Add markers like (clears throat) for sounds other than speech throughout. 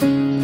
Good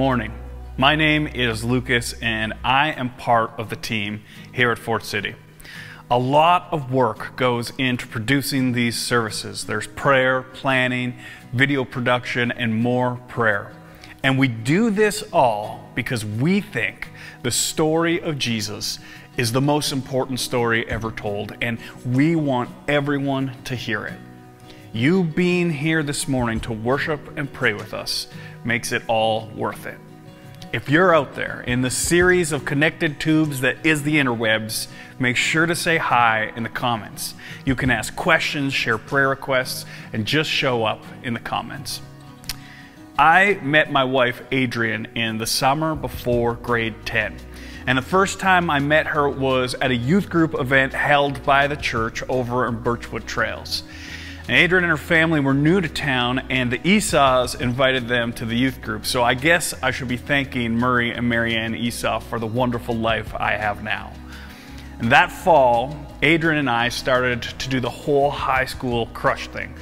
morning. My name is Lucas, and I am part of the team here at Fort City. A lot of work goes into producing these services. There's prayer, planning, video production, and more prayer. And we do this all because we think the story of Jesus is the most important story ever told, and we want everyone to hear it. You being here this morning to worship and pray with us makes it all worth it. If you're out there in the series of connected tubes that is the interwebs, make sure to say hi in the comments. You can ask questions, share prayer requests, and just show up in the comments. I met my wife Adrian in the summer before grade 10. And the first time I met her was at a youth group event held by the church over in Birchwood Trails. And Adrian and her family were new to town, and the Esau's invited them to the youth group. So I guess I should be thanking Murray and Marianne Esau for the wonderful life I have now. And that fall, Adrian and I started to do the whole high school crush thing.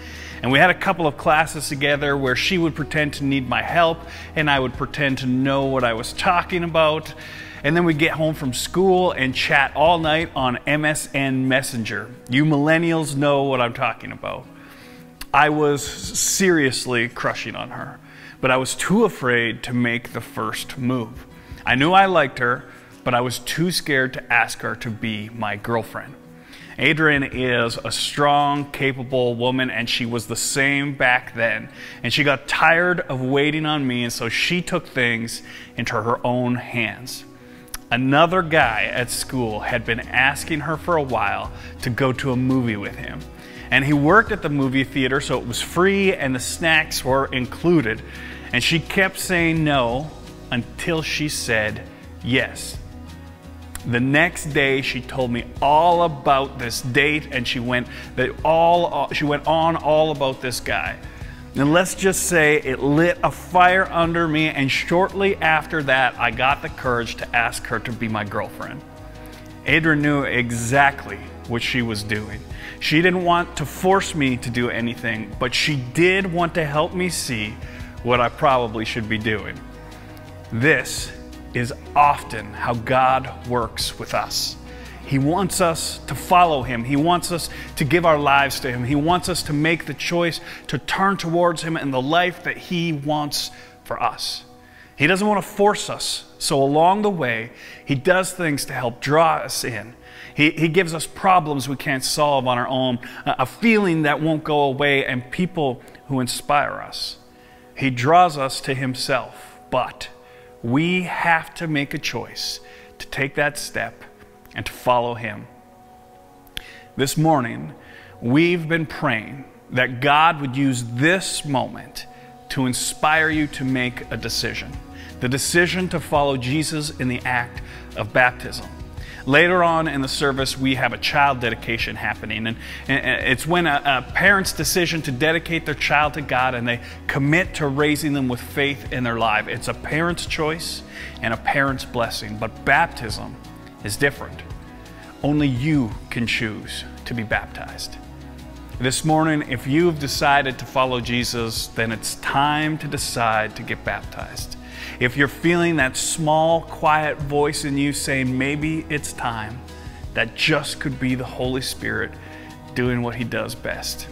And we had a couple of classes together where she would pretend to need my help and I would pretend to know what I was talking about. And then we'd get home from school and chat all night on MSN Messenger. You millennials know what I'm talking about. I was seriously crushing on her, but I was too afraid to make the first move. I knew I liked her, but I was too scared to ask her to be my girlfriend. Adrian is a strong, capable woman, and she was the same back then. And she got tired of waiting on me, and so she took things into her own hands. Another guy at school had been asking her for a while to go to a movie with him. And he worked at the movie theater, so it was free and the snacks were included. And she kept saying no until she said yes. The next day, she told me all about this date, and she went all she went on all about this guy. And let's just say it lit a fire under me, and shortly after that, I got the courage to ask her to be my girlfriend. Adrian knew exactly what she was doing. She didn't want to force me to do anything, but she did want to help me see what I probably should be doing. This is often how God works with us. He wants us to follow Him. He wants us to give our lives to Him. He wants us to make the choice to turn towards Him and the life that He wants for us. He doesn't want to force us. So, along the way, He does things to help draw us in. He, he gives us problems we can't solve on our own, a feeling that won't go away, and people who inspire us. He draws us to Himself, but we have to make a choice to take that step and to follow Him. This morning, we've been praying that God would use this moment to inspire you to make a decision the decision to follow Jesus in the act of baptism. Later on in the service, we have a child dedication happening. And, it's when a, a, parent's decision to dedicate their child to God and they commit to raising them with faith in their life. It's a parent's choice and a parent's blessing. But baptism is different. Only you can choose to be baptized. This morning, if you've decided to follow Jesus, then it's time to decide to get baptized. If you're feeling that small, quiet voice in you saying, maybe it's time, that just could be the Holy Spirit doing what He does best.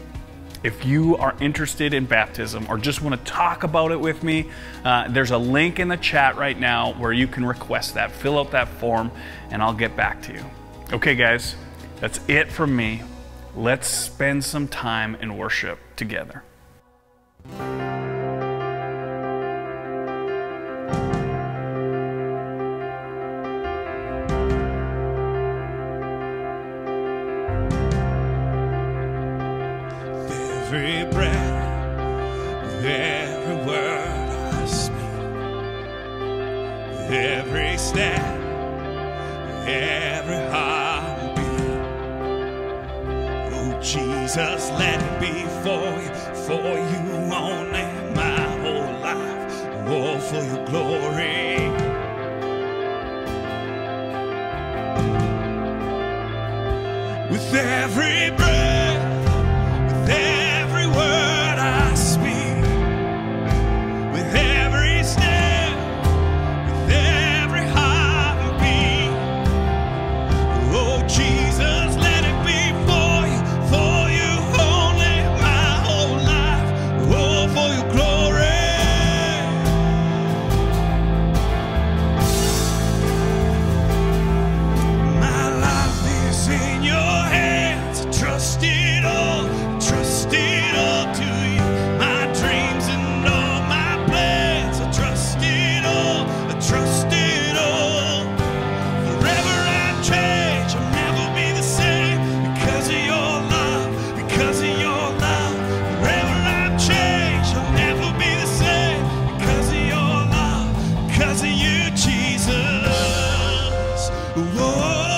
If you are interested in baptism or just want to talk about it with me, uh, there's a link in the chat right now where you can request that. Fill out that form and I'll get back to you. Okay, guys, that's it from me. Let's spend some time in worship together. Oh.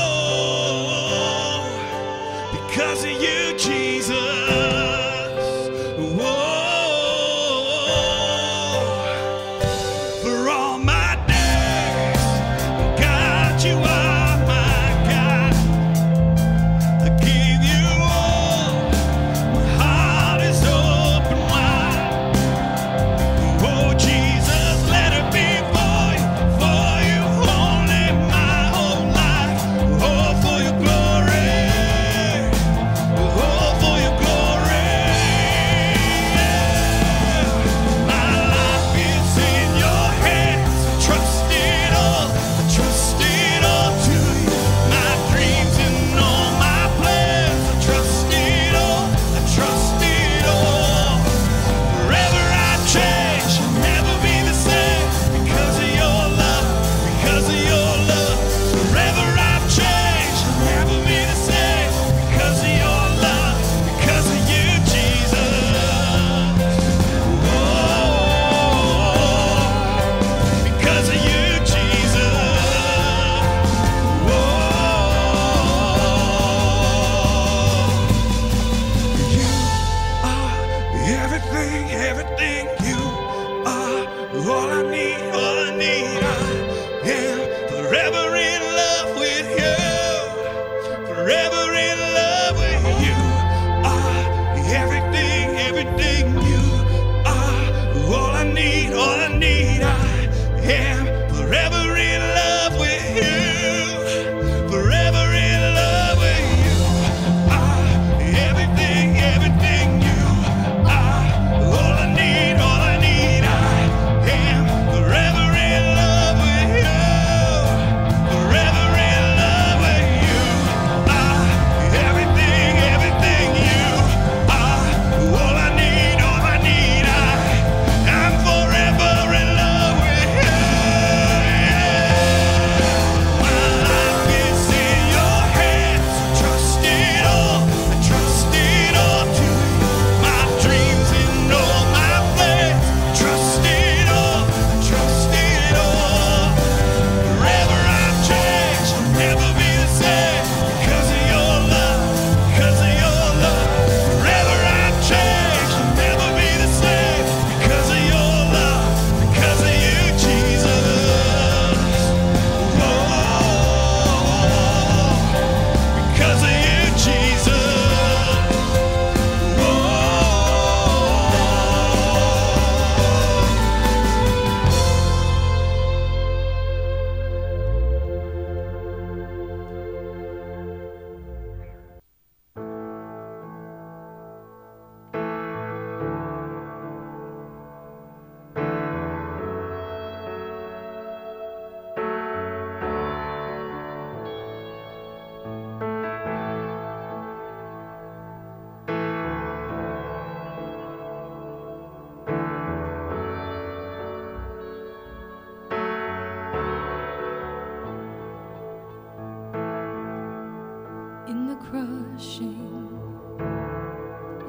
crushing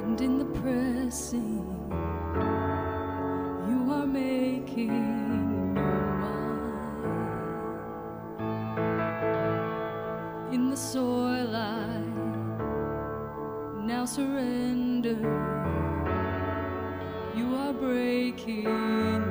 and in the pressing you are making wine in the soil I now surrender. You are breaking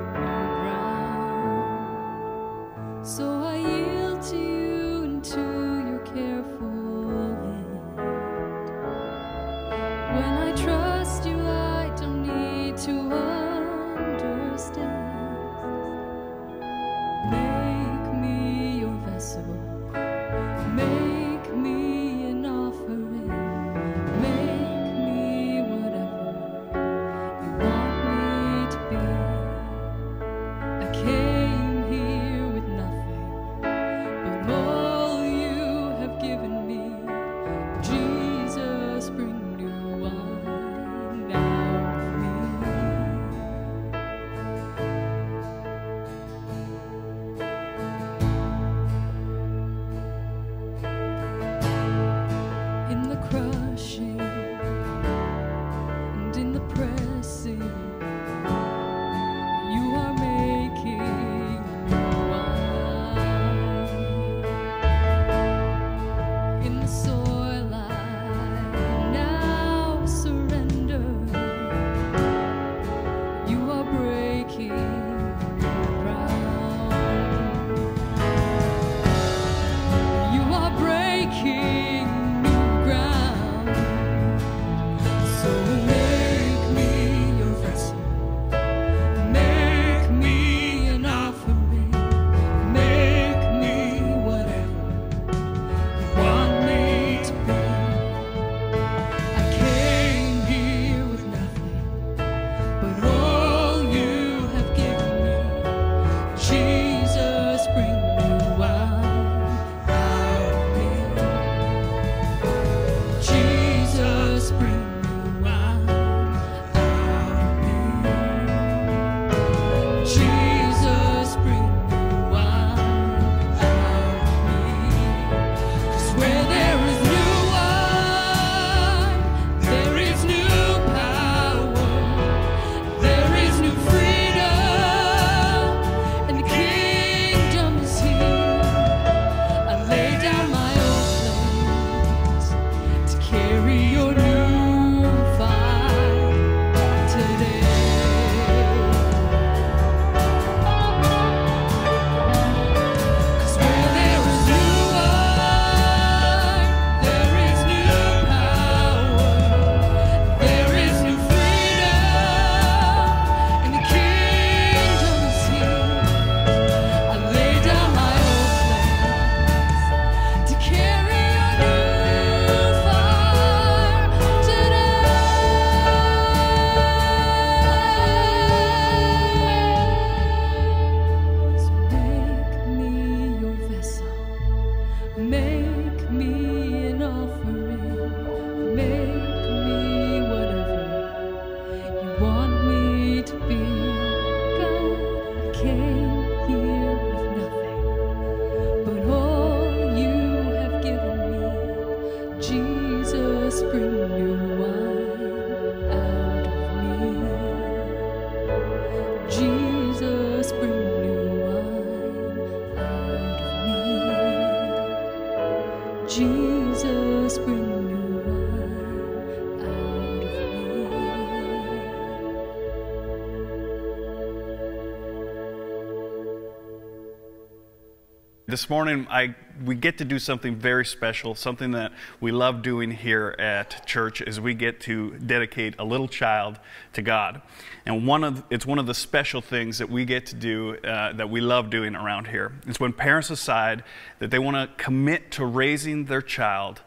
This morning, I, we get to do something very special, something that we love doing here at church is we get to dedicate a little child to God. And one of, it's one of the special things that we get to do uh, that we love doing around here. It's when parents decide that they want to commit to raising their child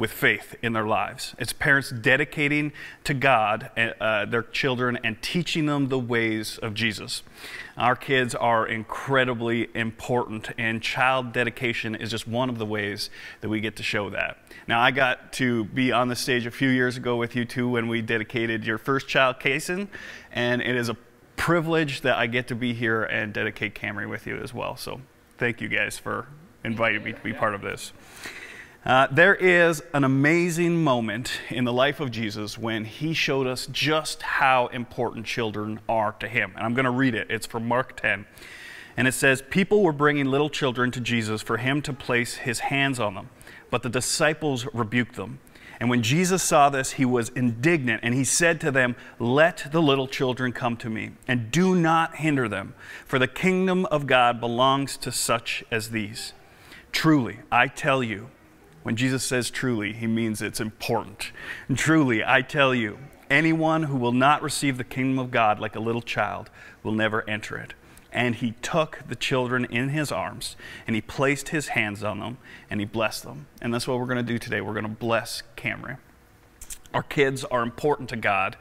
with faith in their lives. It's parents dedicating to God uh, their children and teaching them the ways of Jesus. Our kids are incredibly important, and child dedication is just one of the ways that we get to show that. Now, I got to be on the stage a few years ago with you two when we dedicated your first child, Kason, and it is a privilege that I get to be here and dedicate Camry with you as well. So, thank you guys for inviting me to be part of this. Uh, there is an amazing moment in the life of Jesus when he showed us just how important children are to him. And I'm going to read it. It's from Mark 10. And it says, People were bringing little children to Jesus for him to place his hands on them, but the disciples rebuked them. And when Jesus saw this, he was indignant, and he said to them, Let the little children come to me, and do not hinder them, for the kingdom of God belongs to such as these. Truly, I tell you, when Jesus says truly, he means it's important. And truly, I tell you, anyone who will not receive the kingdom of God like a little child will never enter it. And he took the children in his arms and he placed his hands on them and he blessed them. And that's what we're going to do today. We're going to bless Camry. Our kids are important to God.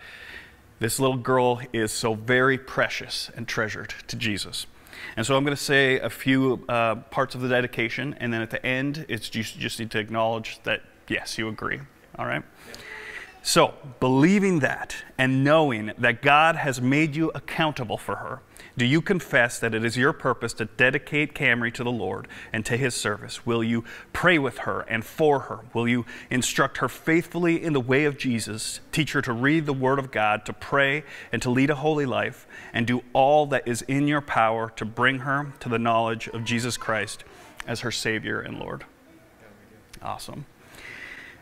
This little girl is so very precious and treasured to Jesus. And so I'm going to say a few uh, parts of the dedication, and then at the end, it's just, you just need to acknowledge that, yes, you agree. All right? So, believing that and knowing that God has made you accountable for her, do you confess that it is your purpose to dedicate Camry to the Lord and to His service? Will you pray with her and for her? Will you instruct her faithfully in the way of Jesus, teach her to read the Word of God, to pray, and to lead a holy life, and do all that is in your power to bring her to the knowledge of Jesus Christ as her Savior and Lord? Awesome.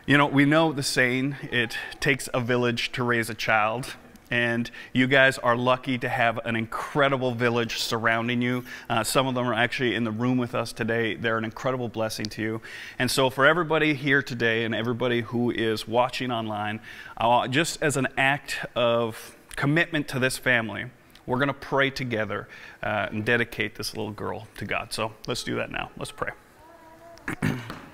You know, we know the saying, it takes a village to raise a child. And you guys are lucky to have an incredible village surrounding you. Uh, some of them are actually in the room with us today. They're an incredible blessing to you. And so, for everybody here today and everybody who is watching online, uh, just as an act of commitment to this family, we're going to pray together uh, and dedicate this little girl to God. So, let's do that now. Let's pray. (clears throat)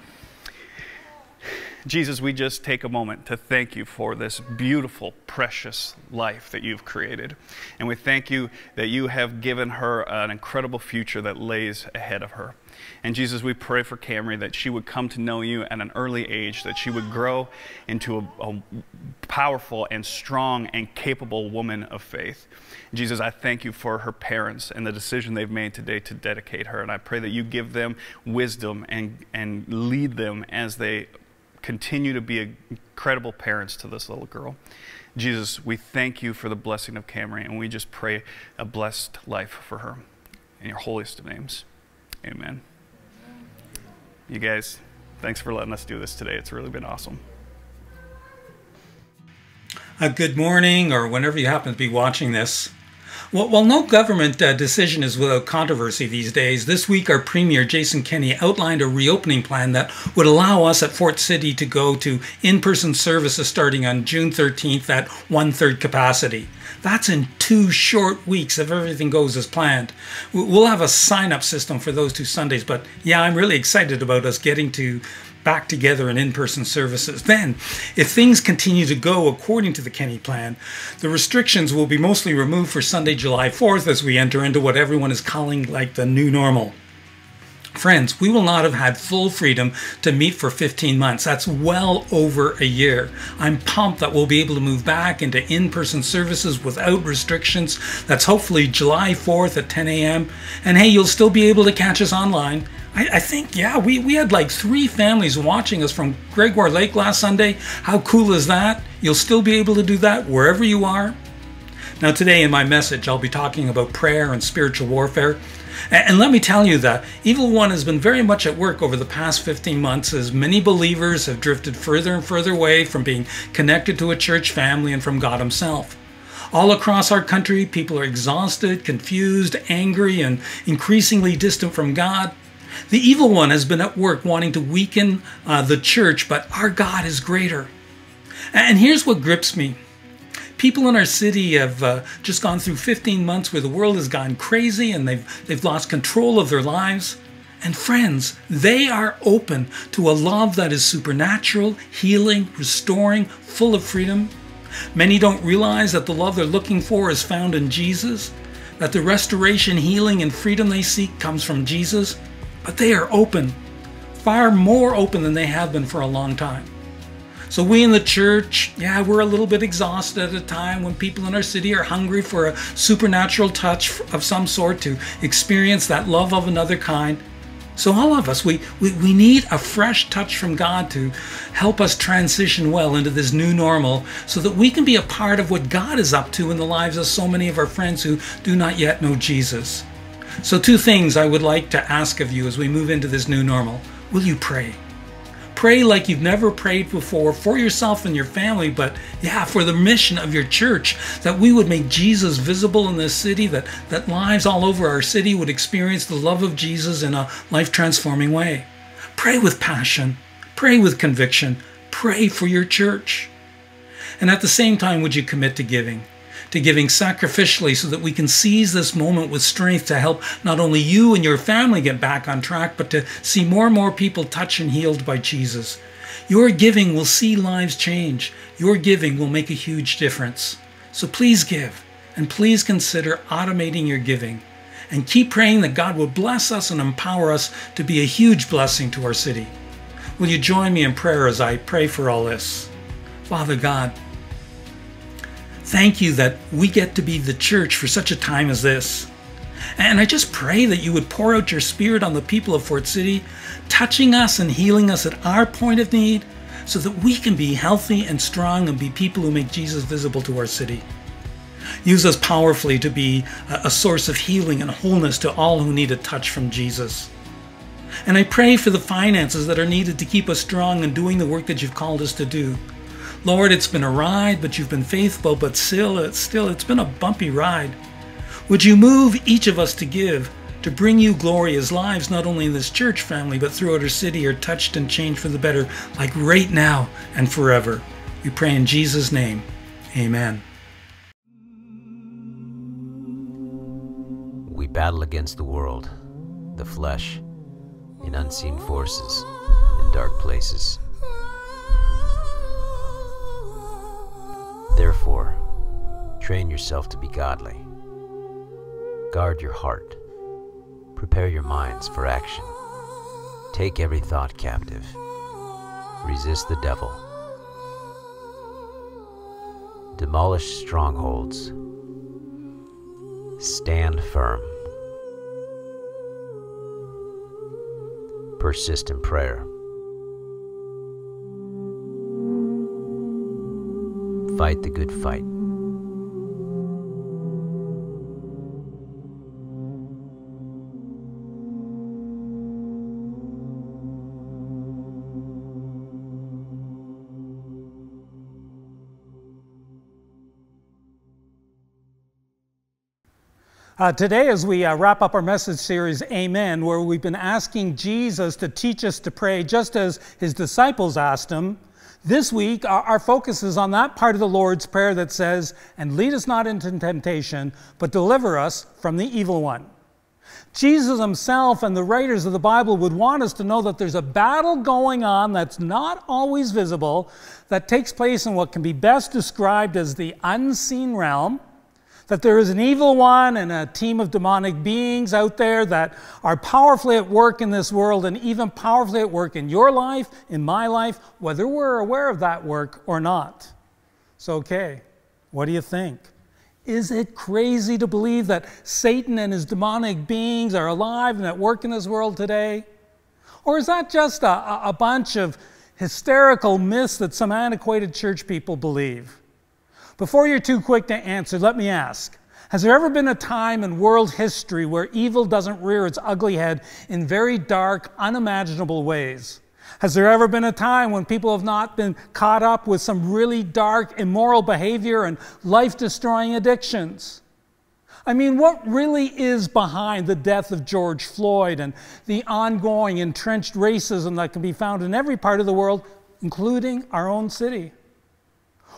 Jesus, we just take a moment to thank you for this beautiful, precious life that you've created. And we thank you that you have given her an incredible future that lays ahead of her. And Jesus, we pray for Camry that she would come to know you at an early age, that she would grow into a, a powerful and strong and capable woman of faith. Jesus, I thank you for her parents and the decision they've made today to dedicate her. And I pray that you give them wisdom and, and lead them as they continue to be incredible parents to this little girl. Jesus, we thank you for the blessing of Camry, and we just pray a blessed life for her. In your holiest of names, amen. You guys, thanks for letting us do this today. It's really been awesome. A good morning, or whenever you happen to be watching this. Well, well no government uh, decision is without controversy these days. This week, our Premier, Jason Kenney, outlined a reopening plan that would allow us at Fort City to go to in person services starting on June 13th at one third capacity. That's in two short weeks if everything goes as planned. We'll have a sign up system for those two Sundays, but yeah, I'm really excited about us getting to back together in in-person services. Then, if things continue to go according to the Kenney plan, the restrictions will be mostly removed for Sunday, July 4th as we enter into what everyone is calling like the new normal. Friends, we will not have had full freedom to meet for 15 months. That's well over a year. I'm pumped that we'll be able to move back into in person services without restrictions. That's hopefully July 4th at 10 a.m. And hey, you'll still be able to catch us online. I, I, think, yeah, we, we had like three families watching us from Gregoire Lake last Sunday. How cool is that? You'll still be able to do that wherever you are. Now, today in my message, I'll be talking about prayer and spiritual warfare. And, and let me tell you that Evil One has been very much at work over the past 15 months as many believers have drifted further and further away from being connected to a church family and from God Himself. All across our country, people are exhausted, confused, angry, and increasingly distant from God. The evil one has been at work wanting to weaken uh, the church, but our God is greater. And here's what grips me. People in our city have uh, just gone through 15 months where the world has gone crazy and they've, they've lost control of their lives. And friends, they are open to a love that is supernatural, healing, restoring, full of freedom. Many don't realize that the love they're looking for is found in Jesus, that the restoration, healing, and freedom they seek comes from Jesus, but they are open, far more open than they have been for a long time. So, we in the church, yeah, we're a little bit exhausted at a time when people in our city are hungry for a supernatural touch of some sort to experience that love of another kind. So, all of us, we, we, we need a fresh touch from God to help us transition well into this new normal so that we can be a part of what God is up to in the lives of so many of our friends who do not yet know Jesus. So, two things I would like to ask of you as we move into this new normal. Will you pray? Pray like you've never prayed before for yourself and your family, but yeah, for the mission of your church, that we would make Jesus visible in this city, that, that lives all over our city would experience the love of Jesus in a life transforming way. Pray with passion, pray with conviction, pray for your church. And at the same time, would you commit to giving? To giving sacrificially so that we can seize this moment with strength to help not only you and your family get back on track, but to see more and more people touched and healed by Jesus. Your giving will see lives change. Your giving will make a huge difference. So please give, and please consider automating your giving. And keep praying that God will bless us and empower us to be a huge blessing to our city. Will you join me in prayer as I pray for all this? Father God, Thank you that we get to be the church for such a time as this. And I just pray that you would pour out your spirit on the people of Fort City, touching us and healing us at our point of need so that we can be healthy and strong and be people who make Jesus visible to our city. Use us powerfully to be a source of healing and wholeness to all who need a touch from Jesus. And I pray for the finances that are needed to keep us strong and doing the work that you've called us to do. Lord, it's been a ride, but you've been faithful, but still, it's still, it's been a bumpy ride. Would you move each of us to give, to bring you glory as lives, not only in this church family, but throughout our city, are touched and changed for the better, like right now and forever. We pray in Jesus' name. Amen. We battle against the world, the flesh, in unseen forces, in dark places. Therefore, train yourself to be godly. Guard your heart. Prepare your minds for action. Take every thought captive. Resist the devil. Demolish strongholds. Stand firm. Persist in prayer. Fight the good fight. Uh, today, as we uh, wrap up our message series, Amen, where we've been asking Jesus to teach us to pray just as his disciples asked him, this week, our, focus is on that part of the Lord's Prayer that says, And lead us not into temptation, but deliver us from the evil one. Jesus himself and the writers of the Bible would want us to know that there's a battle going on that's not always visible, that takes place in what can be best described as the unseen realm that there is an evil one and a team of demonic beings out there that are powerfully at work in this world and even powerfully at work in your life, in my life, whether we're aware of that work or not. So, okay, what do you think? Is it crazy to believe that Satan and his demonic beings are alive and at work in this world today? Or is that just a, a bunch of hysterical myths that some antiquated church people believe? Before you're too quick to answer, let me ask Has there ever been a time in world history where evil doesn't rear its ugly head in very dark, unimaginable ways? Has there ever been a time when people have not been caught up with some really dark, immoral behavior and life destroying addictions? I mean, what really is behind the death of George Floyd and the ongoing entrenched racism that can be found in every part of the world, including our own city?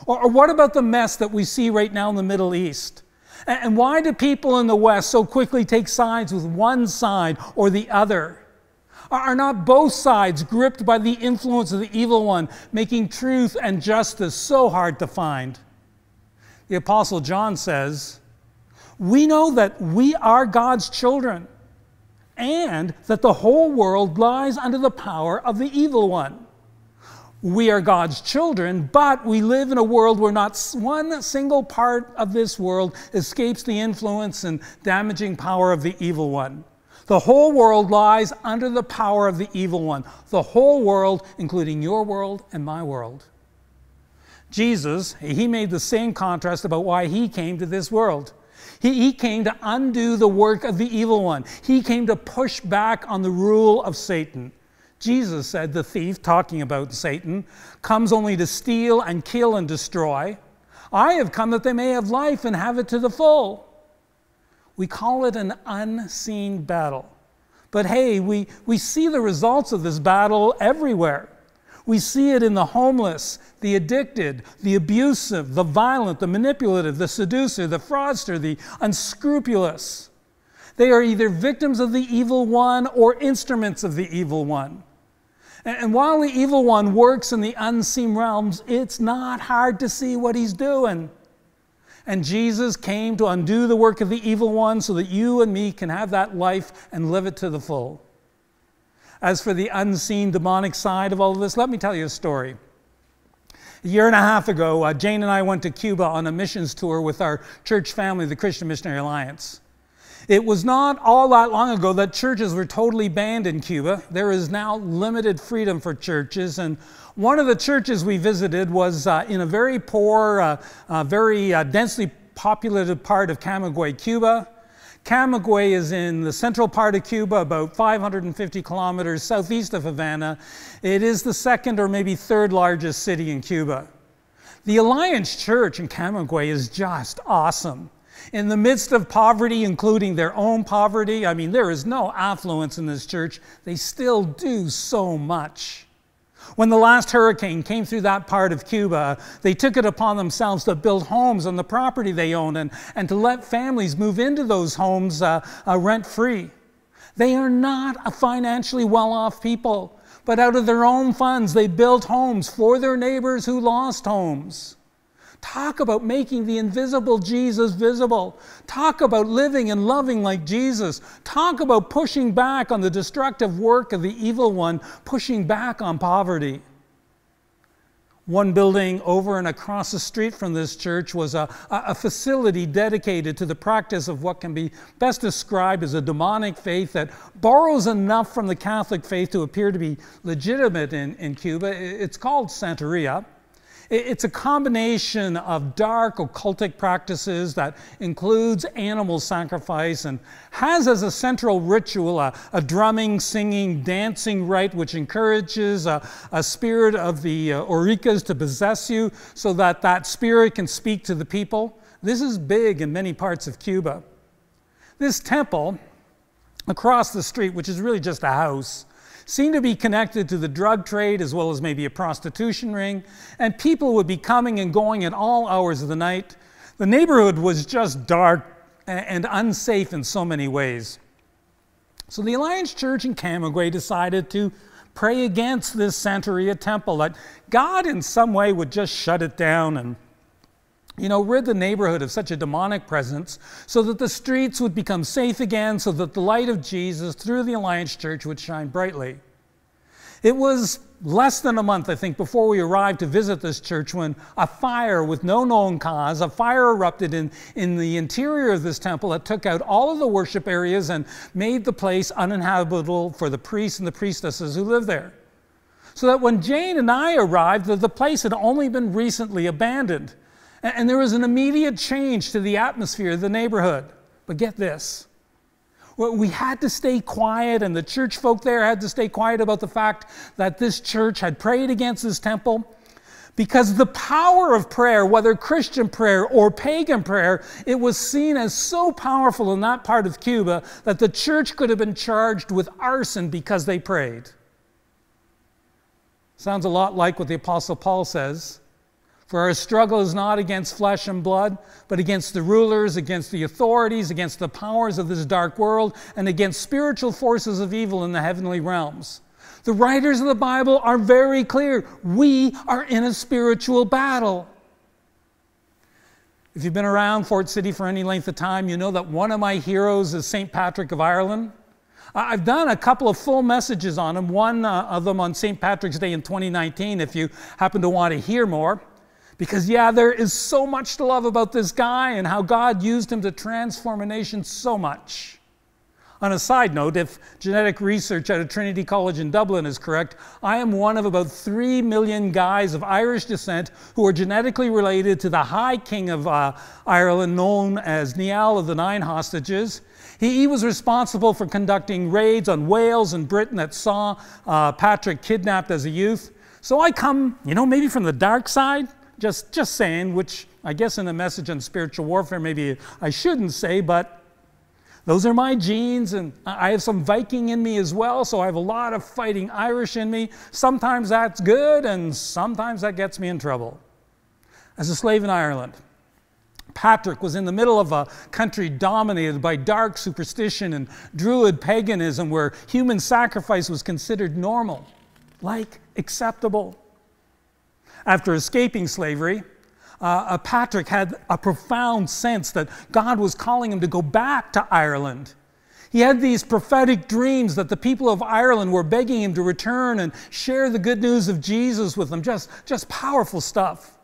Or, or what about the mess that we see right now in the Middle East? And, and why do people in the West so quickly take sides with one side or the other? Are not both sides gripped by the influence of the evil one, making truth and justice so hard to find? The Apostle John says, We know that we are God's children and that the whole world lies under the power of the evil one. We are God's children, but we live in a world where not one single part of this world escapes the influence and damaging power of the evil one. The whole world lies under the power of the evil one. The whole world, including your world and my world. Jesus, he made the same contrast about why he came to this world. He, he came to undo the work of the evil one, he came to push back on the rule of Satan. Jesus said, The thief, talking about Satan, comes only to steal and kill and destroy. I have come that they may have life and have it to the full. We call it an unseen battle. But hey, we, we see the results of this battle everywhere. We see it in the homeless, the addicted, the abusive, the violent, the manipulative, the seducer, the fraudster, the unscrupulous. They are either victims of the evil one or instruments of the evil one. And while the evil one works in the unseen realms, it's not hard to see what he's doing. And Jesus came to undo the work of the evil one so that you and me can have that life and live it to the full. As for the unseen demonic side of all of this, let me tell you a story. A year and a half ago, uh, Jane and I went to Cuba on a missions tour with our church family, the Christian Missionary Alliance. It was not all that long ago that churches were totally banned in Cuba. There is now limited freedom for churches. And one of the churches we visited was uh, in a very poor, uh, uh, very uh, densely populated part of Camagüey, Cuba. Camagüey is in the central part of Cuba, about 550 kilometers southeast of Havana. It is the second or maybe third largest city in Cuba. The Alliance Church in Camagüey is just awesome in the midst of poverty, including their own poverty. I mean, there is no affluence in this church. They still do so much. When the last hurricane came through that part of Cuba, they took it upon themselves to build homes on the property they owned and, and to let families move into those homes uh, uh, rent free. They are not a financially well off people, but out of their own funds, they built homes for their neighbors who lost homes. Talk about making the invisible Jesus visible. Talk about living and loving like Jesus. Talk about pushing back on the destructive work of the evil one, pushing back on poverty. One building over and across the street from this church was a, a facility dedicated to the practice of what can be best described as a demonic faith that borrows enough from the Catholic faith to appear to be legitimate in, in Cuba. It's called Santeria. It's a combination of dark occultic practices that includes animal sacrifice and has as a central ritual a, a drumming, singing, dancing rite which encourages a, a spirit of the uh, Orishas to possess you so that that spirit can speak to the people. This is big in many parts of Cuba. This temple across the street, which is really just a house, seemed to be connected to the drug trade as well as maybe a prostitution ring, and people would be coming and going at all hours of the night. The neighborhood was just dark and unsafe in so many ways. So the Alliance Church in Camagüey decided to pray against this Santeria temple, that God in some way would just shut it down and you know, rid the neighborhood of such a demonic presence so that the streets would become safe again, so that the light of Jesus through the Alliance Church would shine brightly. It was less than a month, I think, before we arrived to visit this church when a fire with no known cause, a fire erupted in, in the interior of this temple that took out all of the worship areas and made the place uninhabitable for the priests and the priestesses who lived there. So that when Jane and I arrived, the place had only been recently abandoned. And there was an immediate change to the atmosphere of the neighborhood. But get this we had to stay quiet, and the church folk there had to stay quiet about the fact that this church had prayed against this temple. Because the power of prayer, whether Christian prayer or pagan prayer, it was seen as so powerful in that part of Cuba that the church could have been charged with arson because they prayed. Sounds a lot like what the Apostle Paul says. For our struggle is not against flesh and blood, but against the rulers, against the authorities, against the powers of this dark world, and against spiritual forces of evil in the heavenly realms. The writers of the Bible are very clear. We are in a spiritual battle. If you've been around Fort City for any length of time, you know that one of my heroes is St. Patrick of Ireland. I've done a couple of full messages on him, one uh, of them on St. Patrick's Day in 2019, if you happen to want to hear more. Because, yeah, there is so much to love about this guy and how God used him to transform a nation so much. On a side note, if genetic research at a Trinity College in Dublin is correct, I am one of about 3 million guys of Irish descent who are genetically related to the High King of uh, Ireland, known as Niall of the Nine Hostages. He, he, was responsible for conducting raids on Wales and Britain that saw uh, Patrick kidnapped as a youth. So I come, you know, maybe from the dark side, just, just saying, which I guess in a message on spiritual warfare, maybe I shouldn't say, but those are my genes, and I have some Viking in me as well, so I have a lot of fighting Irish in me. Sometimes that's good, and sometimes that gets me in trouble. As a slave in Ireland, Patrick was in the middle of a country dominated by dark superstition and druid paganism where human sacrifice was considered normal, like acceptable. After escaping slavery, uh, Patrick had a profound sense that God was calling him to go back to Ireland. He had these prophetic dreams that the people of Ireland were begging him to return and share the good news of Jesus with them. Just, just powerful stuff.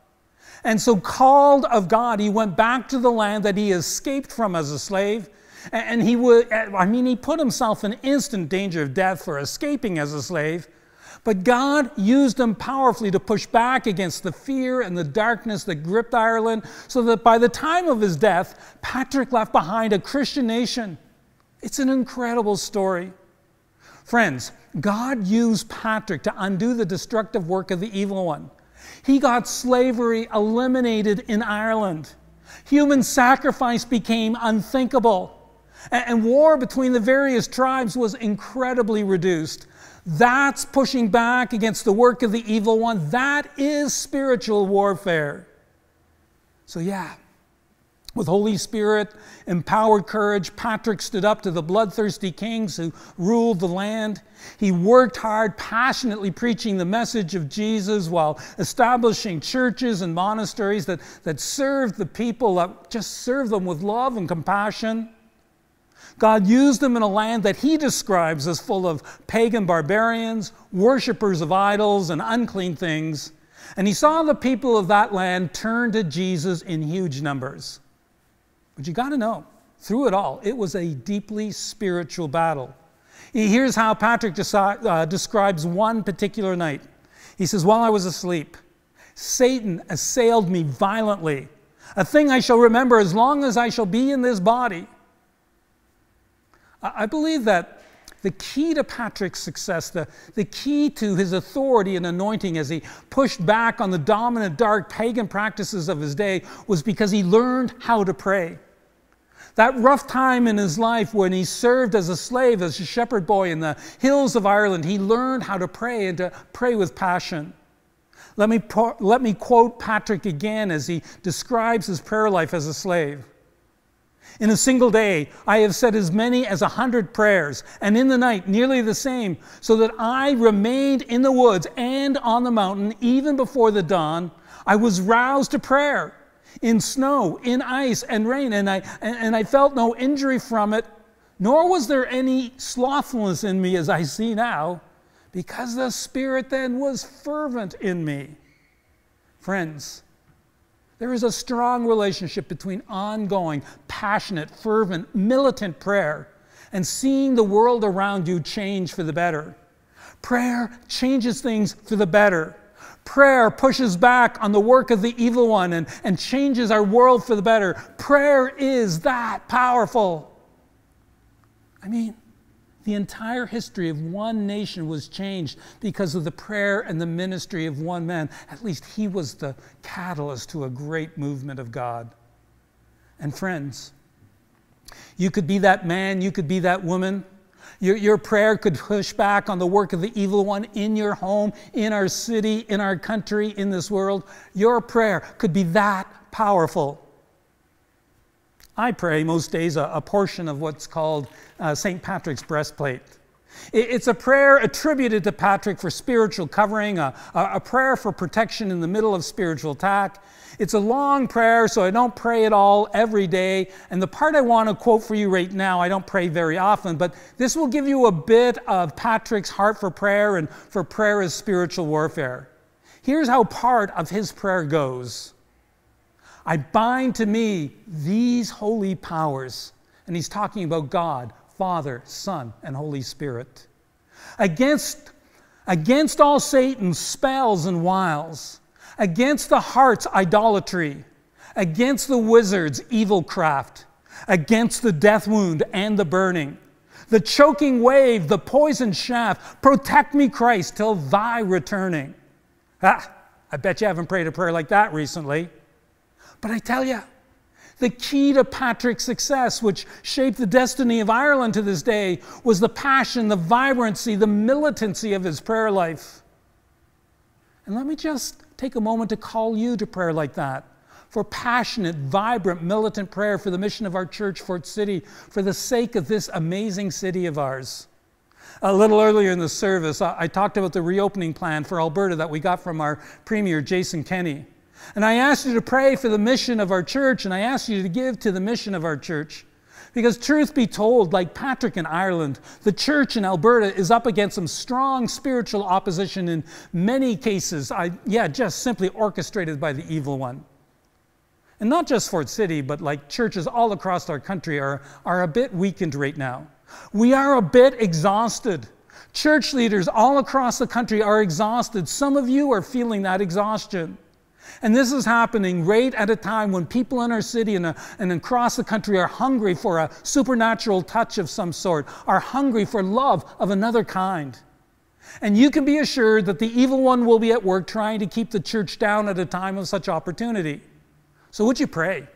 And so, called of God, he went back to the land that he escaped from as a slave. And he would, I mean, he put himself in instant danger of death for escaping as a slave. But God used him powerfully to push back against the fear and the darkness that gripped Ireland, so that by the time of his death, Patrick left behind a Christian nation. It's an incredible story. Friends, God used Patrick to undo the destructive work of the evil one. He got slavery eliminated in Ireland. Human sacrifice became unthinkable. And war between the various tribes was incredibly reduced. That's pushing back against the work of the evil one. That is spiritual warfare. So, yeah, with Holy Spirit empowered courage, Patrick stood up to the bloodthirsty kings who ruled the land. He worked hard, passionately preaching the message of Jesus while establishing churches and monasteries that, that served the people, that just served them with love and compassion. God used them in a land that he describes as full of pagan barbarians, worshippers of idols, and unclean things. And he saw the people of that land turn to Jesus in huge numbers. But you got to know, through it all, it was a deeply spiritual battle. Here's how Patrick uh, describes one particular night. He says, While I was asleep, Satan assailed me violently, a thing I shall remember as long as I shall be in this body. I believe that the key to Patrick's success, the, the key to his authority and anointing as he pushed back on the dominant dark pagan practices of his day, was because he learned how to pray. That rough time in his life when he served as a slave, as a shepherd boy in the hills of Ireland, he learned how to pray and to pray with passion. Let me, let me quote Patrick again as he describes his prayer life as a slave. In a single day, I have said as many as a hundred prayers, and in the night, nearly the same, so that I remained in the woods and on the mountain even before the dawn. I was roused to prayer in snow, in ice, and rain, and I, and I felt no injury from it, nor was there any slothfulness in me as I see now, because the Spirit then was fervent in me. Friends, there is a strong relationship between ongoing, passionate, fervent, militant prayer and seeing the world around you change for the better. Prayer changes things for the better. Prayer pushes back on the work of the evil one and, and changes our world for the better. Prayer is that powerful. I mean, The entire history of one nation was changed because of the prayer and the ministry of one man. At least he was the catalyst to a great movement of God. And friends, you could be that man, you could be that woman. Your, your prayer could push back on the work of the evil one in your home, in our city, in our country, in this world. Your prayer could be that powerful. I pray most days a, a portion of what's called uh, St. Patrick's breastplate. It's a prayer attributed to Patrick for spiritual covering, a, a, prayer for protection in the middle of spiritual attack. It's a long prayer, so I don't pray it all every day. And the part I want to quote for you right now, I don't pray very often, but this will give you a bit of Patrick's heart for prayer and for prayer as spiritual warfare. Here's how part of his prayer goes I bind to me these holy powers. And he's talking about God, Father, Son, and Holy Spirit. Against, against all Satan's spells and wiles, against the heart's idolatry, against the wizard's evil craft, against the death wound and the burning, the choking wave, the poison shaft, protect me, Christ, till thy returning. Ah, I bet you haven't prayed a prayer like that recently. But I tell you, the key to Patrick's success, which shaped the destiny of Ireland to this day, was the passion, the vibrancy, the militancy of his prayer life. And let me just take a moment to call you to prayer like that for passionate, vibrant, militant prayer for the mission of our church, Fort City, for the sake of this amazing city of ours. A little earlier in the service, I, talked about the reopening plan for Alberta that we got from our Premier, Jason Kenney. And I ask you to pray for the mission of our church, and I ask you to give to the mission of our church. Because, truth be told, like Patrick in Ireland, the church in Alberta is up against some strong spiritual opposition in many cases. I, yeah, just simply orchestrated by the evil one. And not just Fort City, but like churches all across our country are, are a bit weakened right now. We are a bit exhausted. Church leaders all across the country are exhausted. Some of you are feeling that exhaustion. And this is happening right at a time when people in our city and, uh, and across the country are hungry for a supernatural touch of some sort, are hungry for love of another kind. And you can be assured that the evil one will be at work trying to keep the church down at a time of such opportunity. So, would you pray?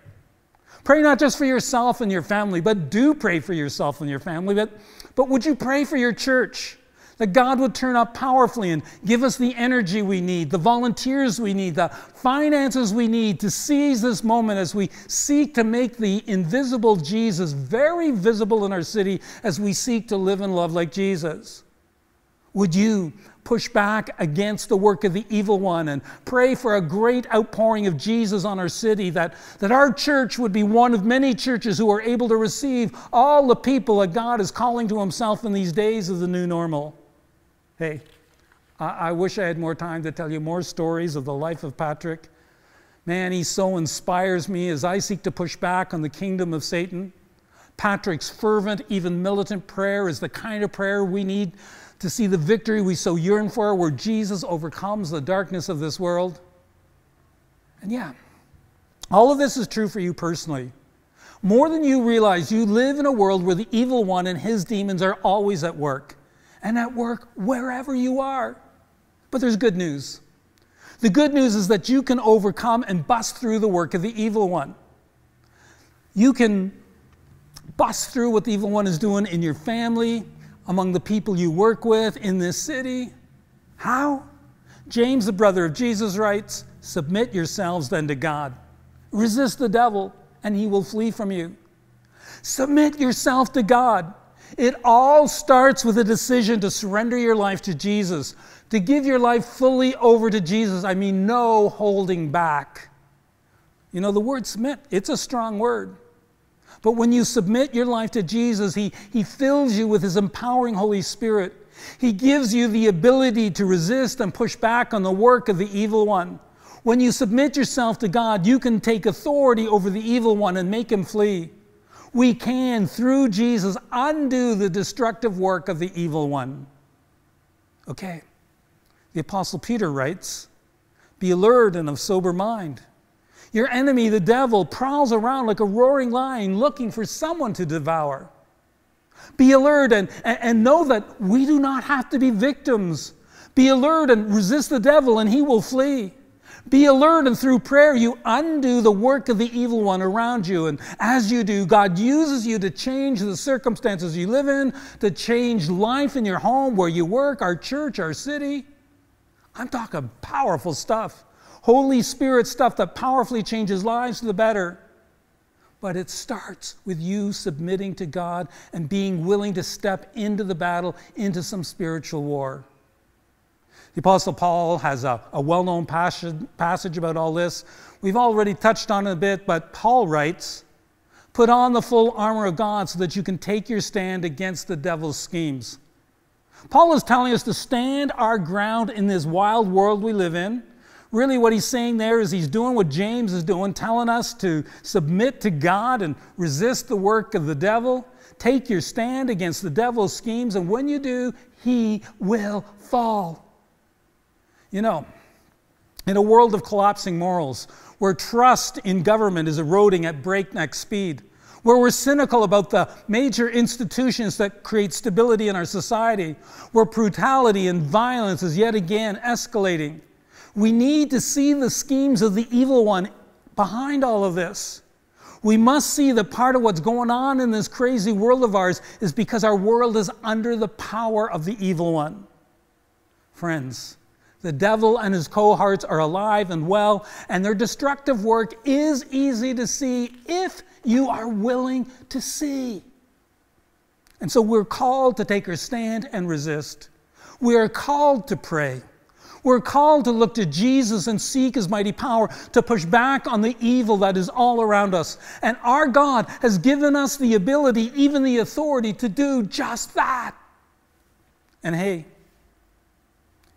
Pray not just for yourself and your family, but do pray for yourself and your family. But, but would you pray for your church? That God would turn up powerfully and give us the energy we need, the volunteers we need, the finances we need to seize this moment as we seek to make the invisible Jesus very visible in our city as we seek to live and love like Jesus. Would you push back against the work of the evil one and pray for a great outpouring of Jesus on our city, that, that our church would be one of many churches who are able to receive all the people that God is calling to Himself in these days of the new normal? Hey, I, I wish I had more time to tell you more stories of the life of Patrick. Man, he so inspires me as I seek to push back on the kingdom of Satan. Patrick's fervent, even militant prayer is the kind of prayer we need to see the victory we so yearn for, where Jesus overcomes the darkness of this world. And yeah, all of this is true for you personally. More than you realize, you live in a world where the evil one and his demons are always at work and at work wherever you are. But there's good news. The good news is that you can overcome and bust through the work of the evil one. You can bust through what the evil one is doing in your family, among the people you work with, in this city. How? James, the brother of Jesus, writes Submit yourselves then to God. Resist the devil, and he will flee from you. Submit yourself to God. It all starts with a decision to surrender your life to Jesus, to give your life fully over to Jesus. I mean, no holding back. You know, the word submit, it's a strong word. But when you submit your life to Jesus, He, he fills you with His empowering Holy Spirit. He gives you the ability to resist and push back on the work of the evil one. When you submit yourself to God, you can take authority over the evil one and make him flee we can, through Jesus, undo the destructive work of the evil one. Okay. The Apostle Peter writes Be alert and of sober mind. Your enemy, the devil, prowls around like a roaring lion looking for someone to devour. Be alert and, and know that we do not have to be victims. Be alert and resist the devil, and he will flee. Be alert, and through prayer, you undo the work of the evil one around you. And as you do, God uses you to change the circumstances you live in, to change life in your home, where you work, our church, our city. I'm talking powerful stuff. Holy Spirit stuff that powerfully changes lives for the better. But it starts with you submitting to God and being willing to step into the battle, into some spiritual war. The Apostle Paul has a, a well known passage, passage about all this. We've already touched on it a bit, but Paul writes Put on the full armor of God so that you can take your stand against the devil's schemes. Paul is telling us to stand our ground in this wild world we live in. Really, what he's saying there is he's doing what James is doing, telling us to submit to God and resist the work of the devil. Take your stand against the devil's schemes, and when you do, he will fall. You know, in a world of collapsing morals, where trust in government is eroding at breakneck speed, where we're cynical about the major institutions that create stability in our society, where brutality and violence is yet again escalating, we need to see the schemes of the evil one behind all of this. We must see that part of what's going on in this crazy world of ours is because our world is under the power of the evil one. Friends, the devil and his cohorts are alive and well, and their destructive work is easy to see if you are willing to see. And so we're called to take our stand and resist. We are called to pray. We're called to look to Jesus and seek his mighty power to push back on the evil that is all around us. And our God has given us the ability, even the authority, to do just that. And hey,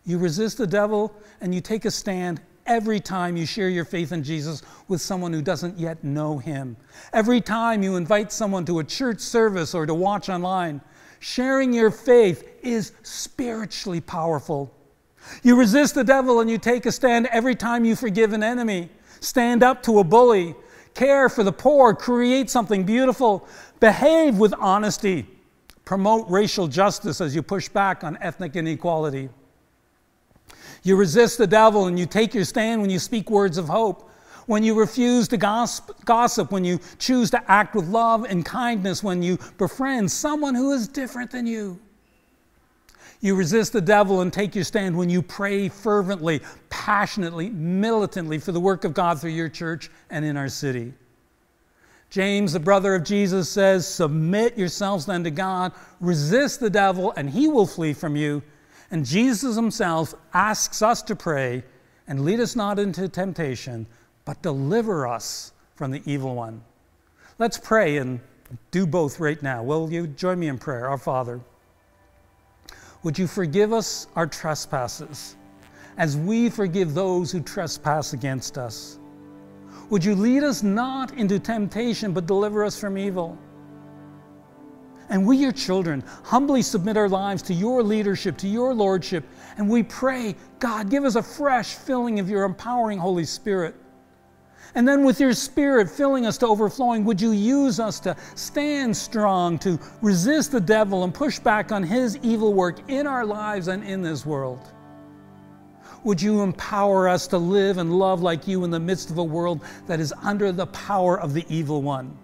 you resist the devil and you take a stand every time you share your faith in Jesus with someone who doesn't yet know him. Every time you invite someone to a church service or to watch online, sharing your faith is spiritually powerful. You resist the devil and you take a stand every time you forgive an enemy, stand up to a bully, care for the poor, create something beautiful, behave with honesty, promote racial justice as you push back on ethnic inequality. You resist the devil and you take your stand when you speak words of hope, when you refuse to gossip, when you choose to act with love and kindness, when you befriend someone who is different than you. You resist the devil and take your stand when you pray fervently, passionately, militantly for the work of God through your church and in our city. James, the brother of Jesus, says, Submit yourselves then to God, resist the devil, and he will flee from you. And Jesus himself asks us to pray and lead us not into temptation, but deliver us from the evil one. Let's pray and do both right now. Will you join me in prayer? Our Father, would you forgive us our trespasses as we forgive those who trespass against us? Would you lead us not into temptation, but deliver us from evil? And we, your children, humbly submit our lives to your leadership, to your lordship. And we pray, God, give us a fresh filling of your empowering Holy Spirit. And then, with your Spirit filling us to overflowing, would you use us to stand strong, to resist the devil and push back on his evil work in our lives and in this world? Would you empower us to live and love like you in the midst of a world that is under the power of the evil one?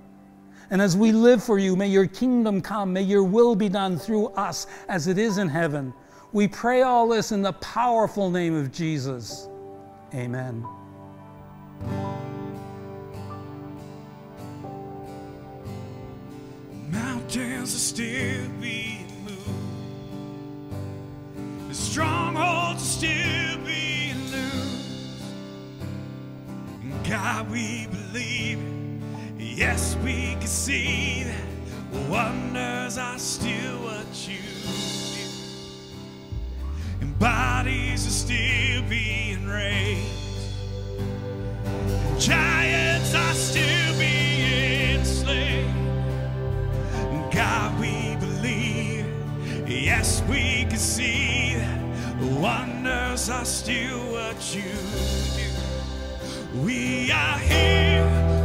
And as we live for you, may your kingdom come, may your will be done through us as it is in heaven. We pray all this in the powerful name of Jesus. Amen. Mountains are still being moved. The strongholds are still being loosed. God, we believe Yes, we can see that wonders are still what you do. And bodies are still being raised. And giants are still being slain. God, we believe. Yes, we can see that wonders are still what you do. We are here.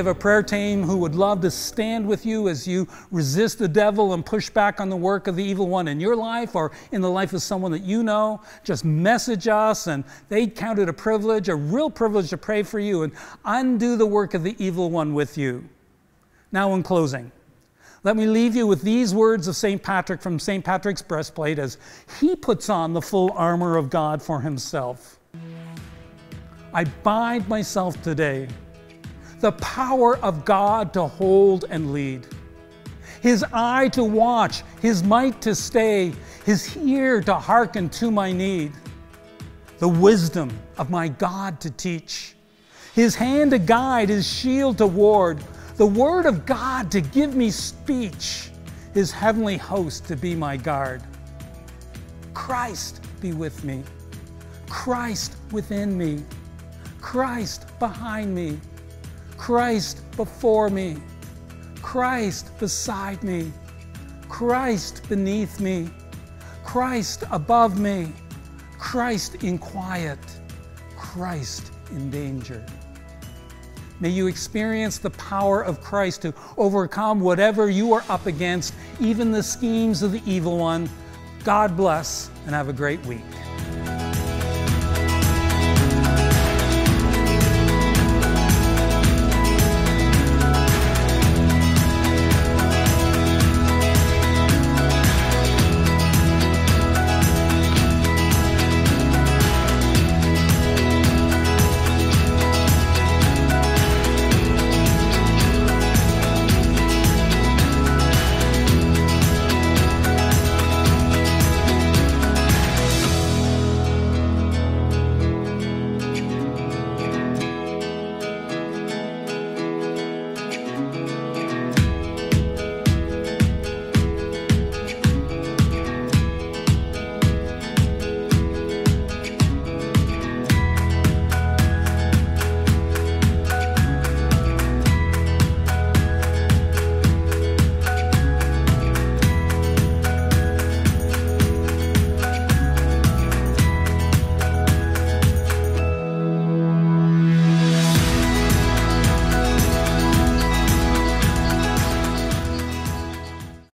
Have a prayer team who would love to stand with you as you resist the devil and push back on the work of the evil one in your life or in the life of someone that you know. Just message us, and they count it a privilege, a real privilege to pray for you and undo the work of the evil one with you. Now, in closing, let me leave you with these words of St. Patrick from St. Patrick's breastplate as he puts on the full armor of God for himself. I bind myself today the power of God to hold and lead, His eye to watch, His might to stay, His ear to hearken to my need, the wisdom of my God to teach, His hand to guide, His shield to ward, the word of God to give me speech, His heavenly host to be my guard. Christ be with me, Christ within me, Christ behind me. Christ before me, Christ beside me, Christ beneath me, Christ above me, Christ in quiet, Christ in danger. May you experience the power of Christ to overcome whatever you are up against, even the schemes of the evil one. God bless and have a great week.